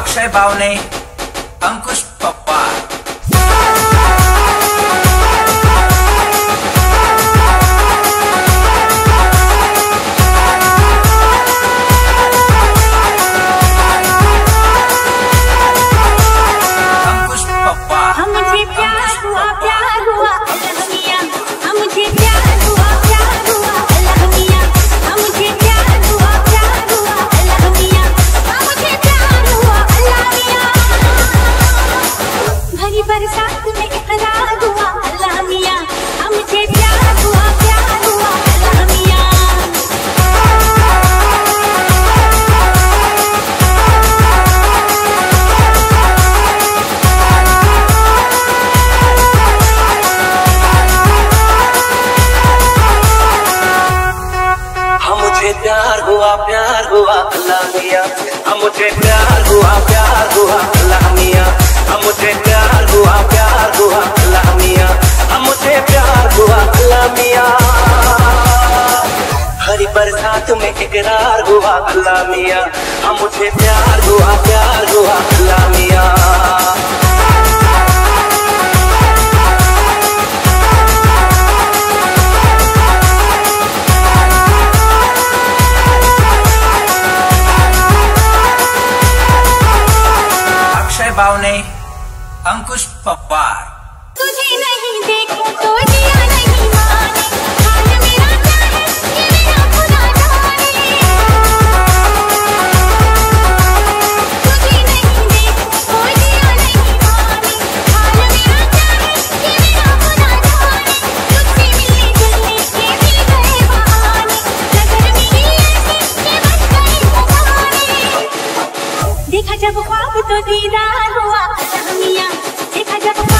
अक्षय बावने अंकुश मुझे प्यार हुआ प्यार हुआ लामिया हम मुझे प्यार हुआ प्यार हुआ लामिया मियाँ। हम मुझे प्यार हुआ लामिया मियाँ। हरी बरसात में इकरार हुआ लामिया मियाँ। हम मुझे प्यार हुआ प्यार हुआ, अल्लाह अक्षय बावने अंकुश पवार। देखा जब ख्वाब तो दीदार हुआ। अल्लाह मियाँ देखा जब ख्वाब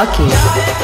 daqui.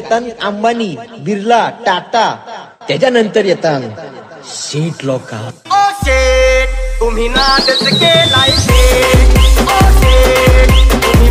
येतात अंबानी बिर्ला टाटा त्याच्यानंतर येतात सीट लोक. तुम्ही ना तुम्ही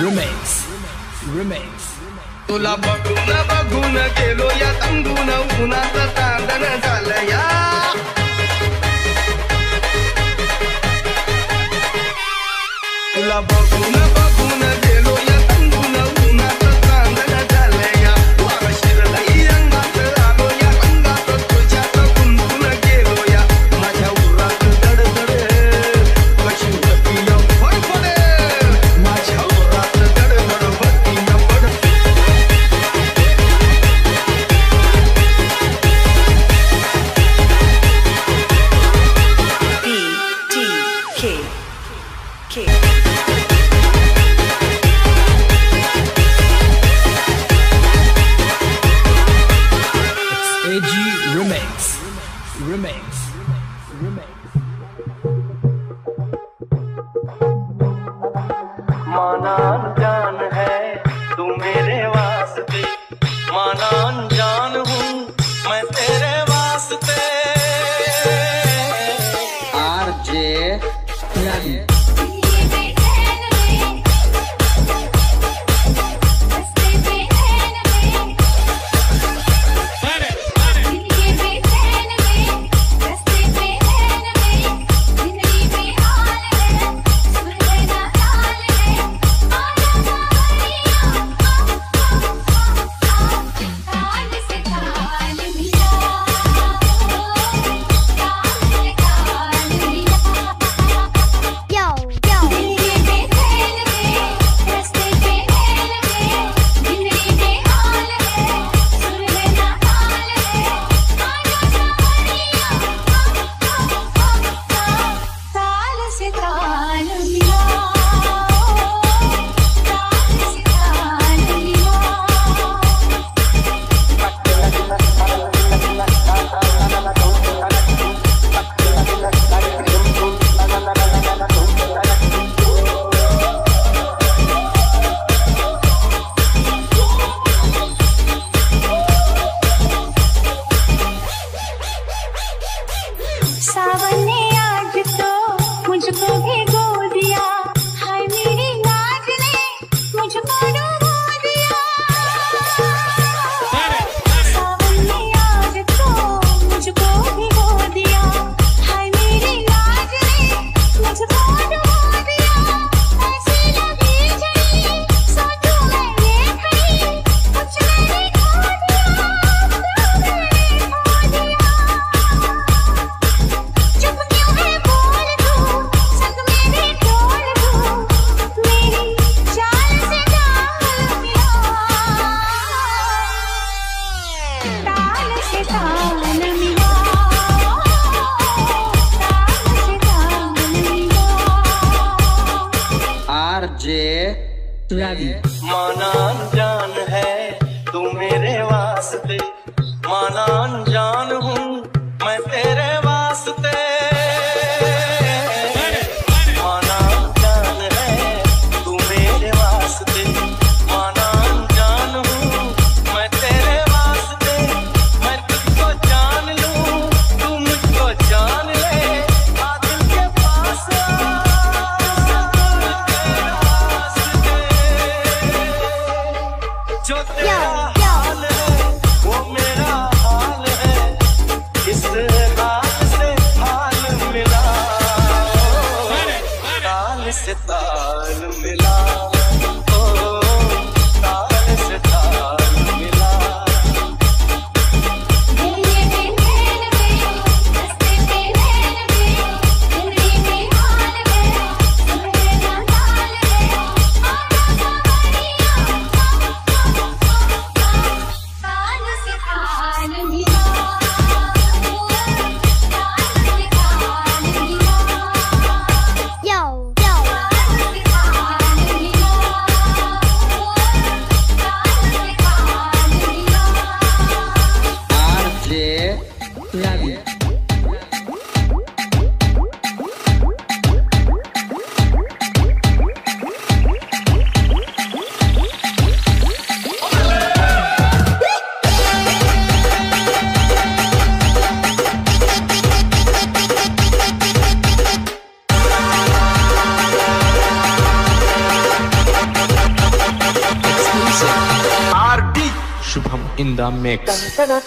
remains. Remains. La baguna, baguna,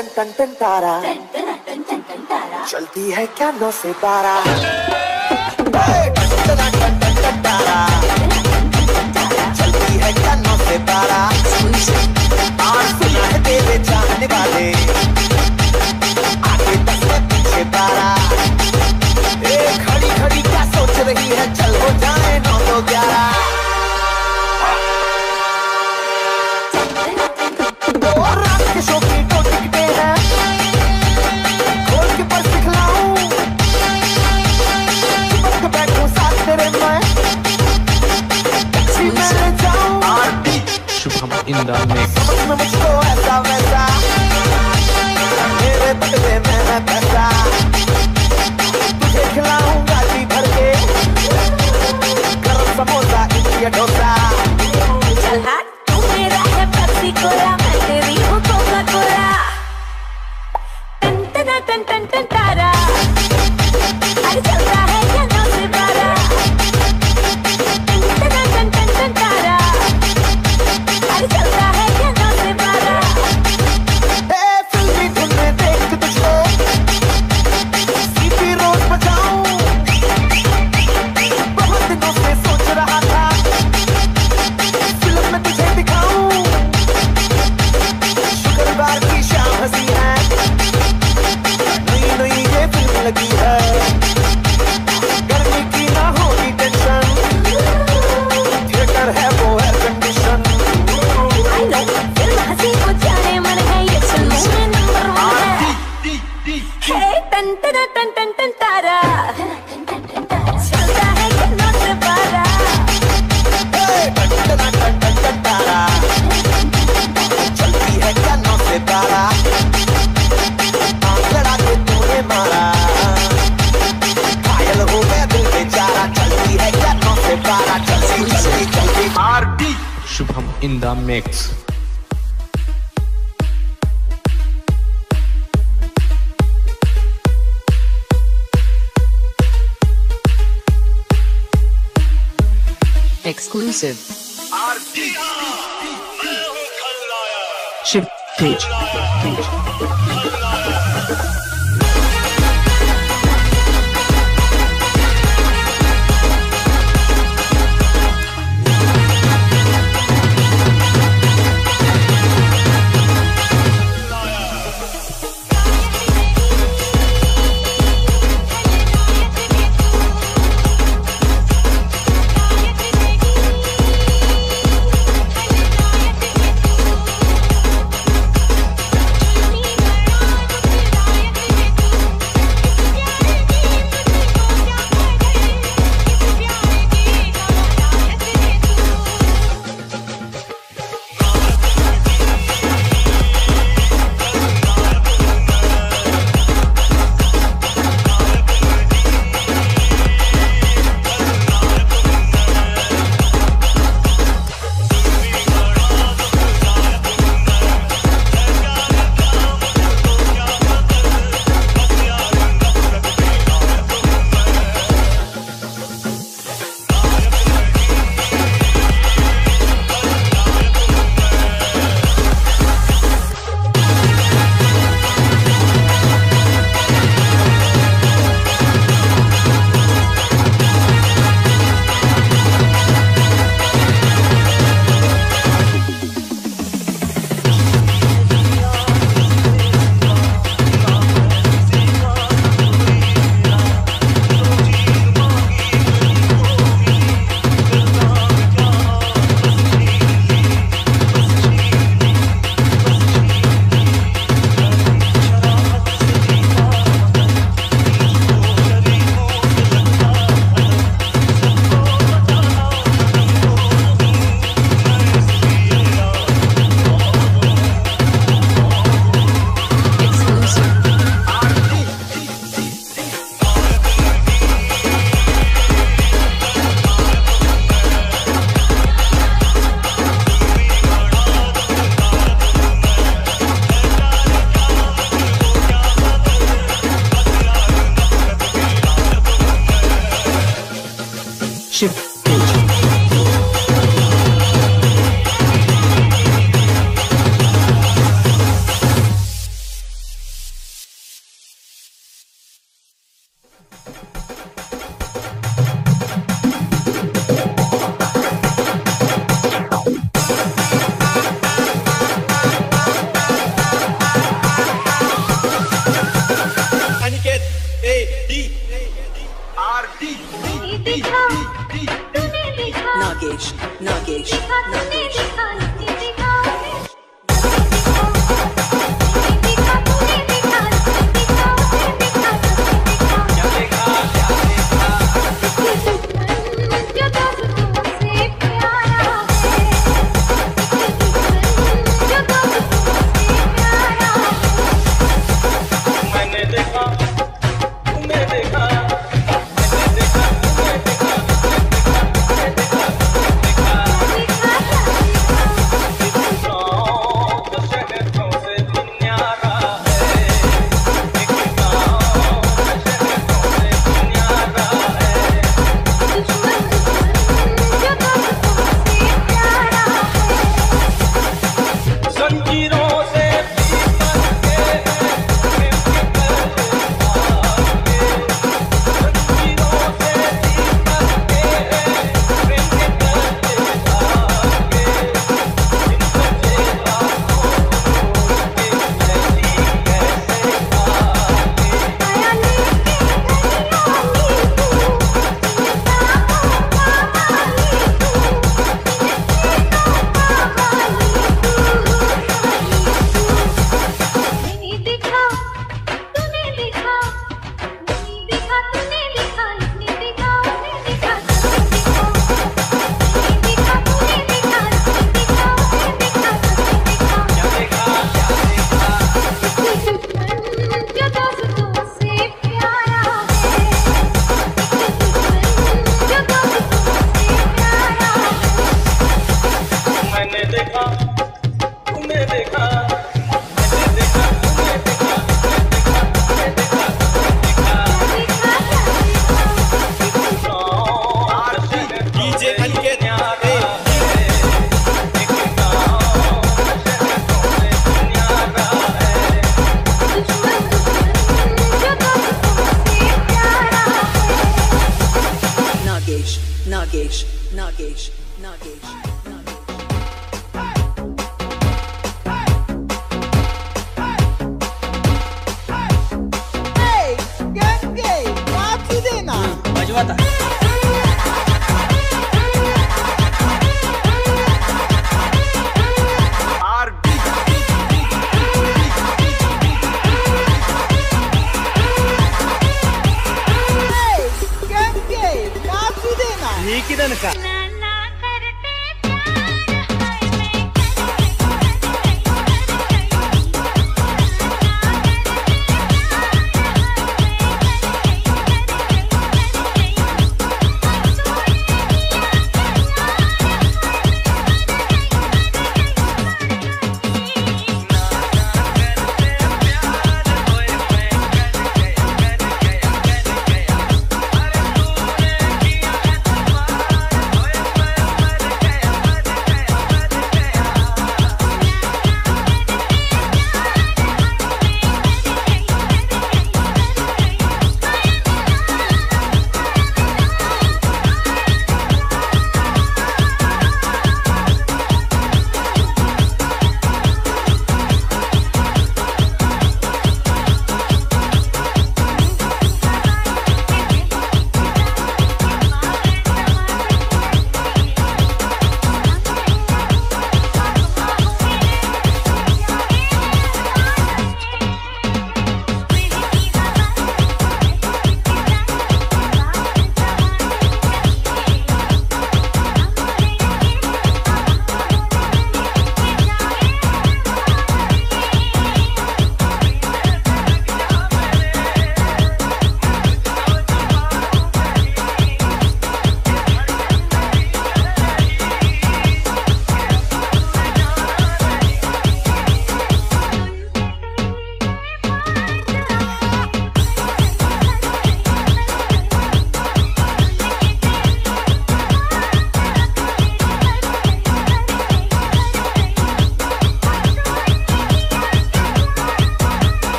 टन टन टन तारा। चलती है क्या नौ से तारा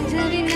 Angelina.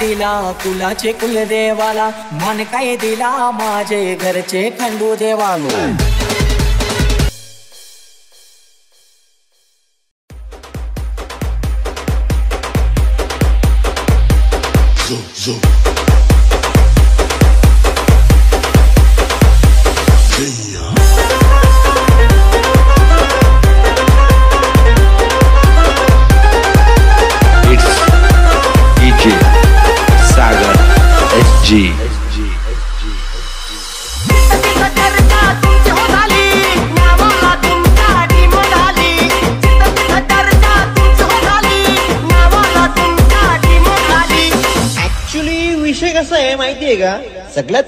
दिला कुलाचे कुलदेवाला मान काय दिला माझे घरचे खंडू देवाला.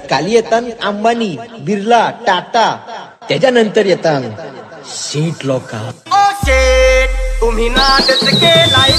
काली येतात अंबानी बिर्ला टाटा त्याच्यानंतर येतात सीट लोक. तुम्ही नाटच केलाय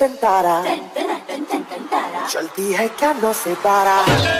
टन तारा चलती है क्या नौ से बारह?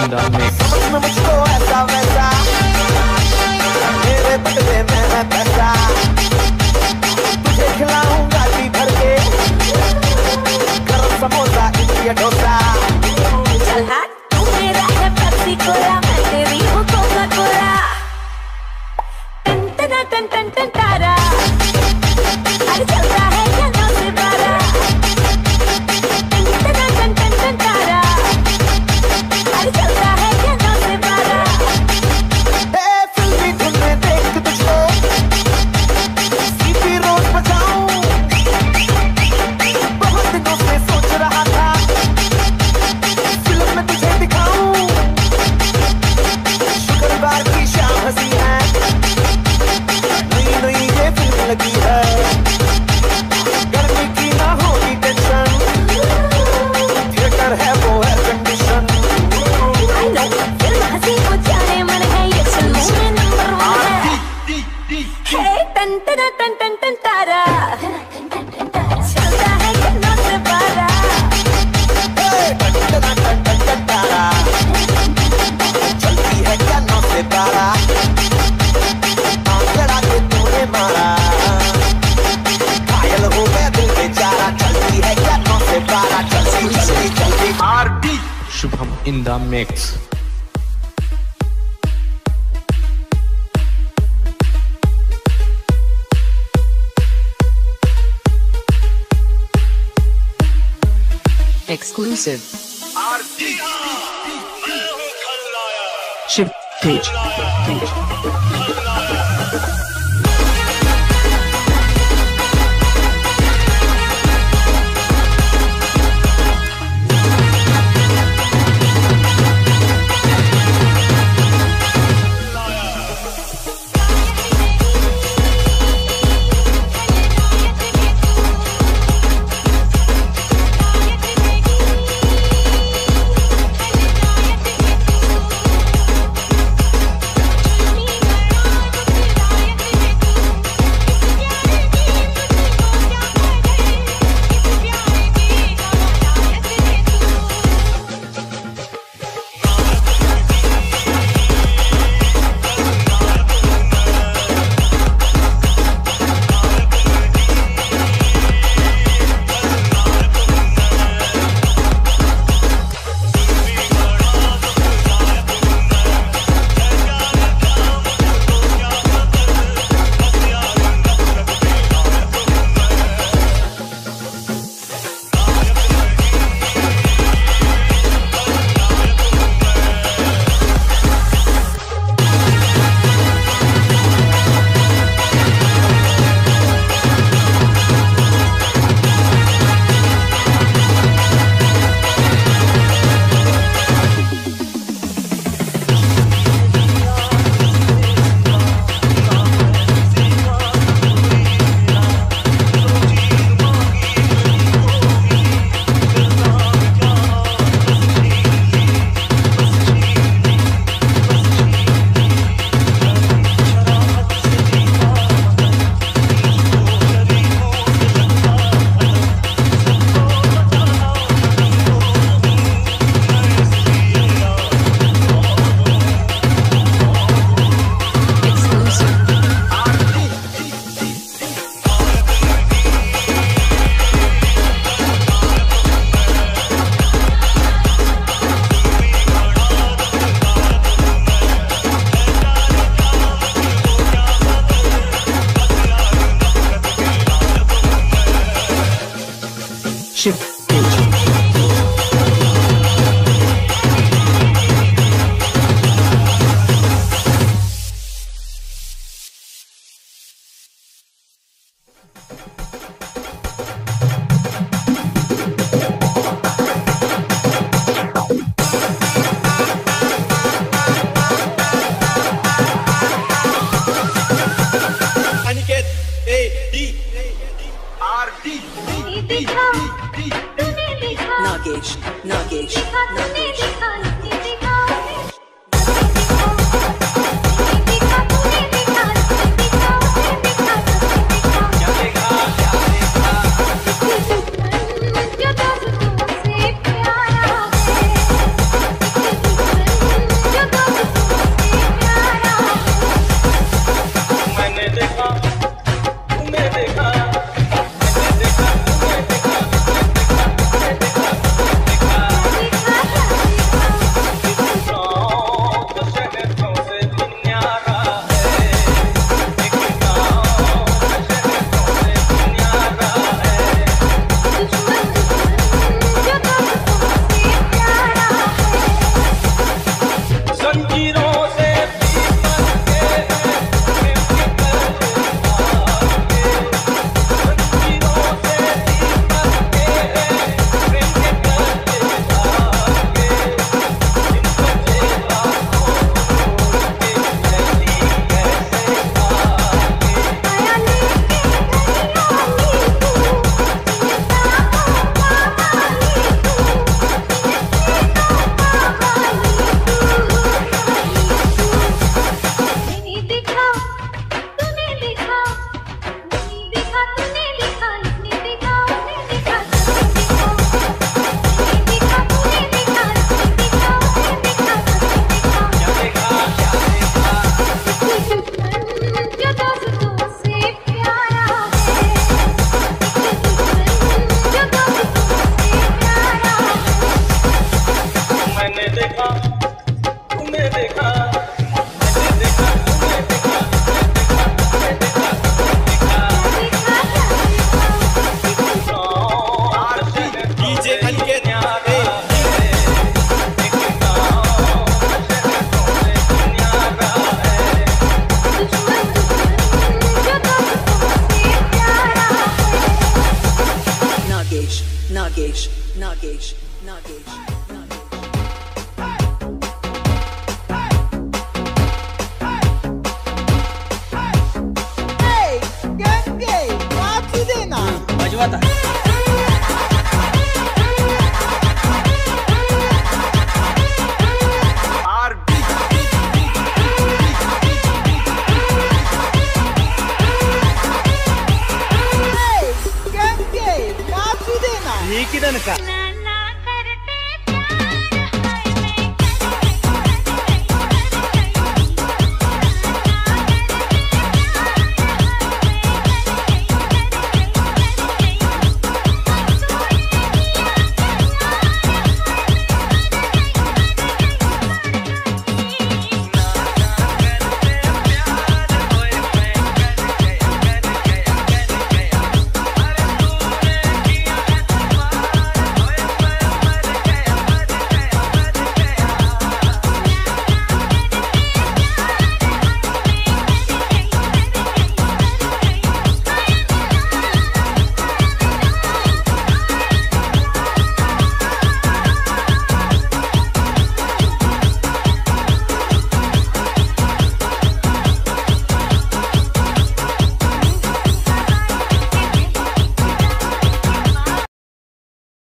ज़िंदा में मुझको ऐसा वैसा मेरे बदले में मैं पैसा तुझे खिलाऊं गाड़ी भर के गरम समोसा इंडिया डोसा चल हाँ तू मेरा है पेप्सी कोला मैं तेरी हूँ कोका कोला टन टन टन टन टन तारा अरे चल mix. Exclusive. Shift. page. shift agent.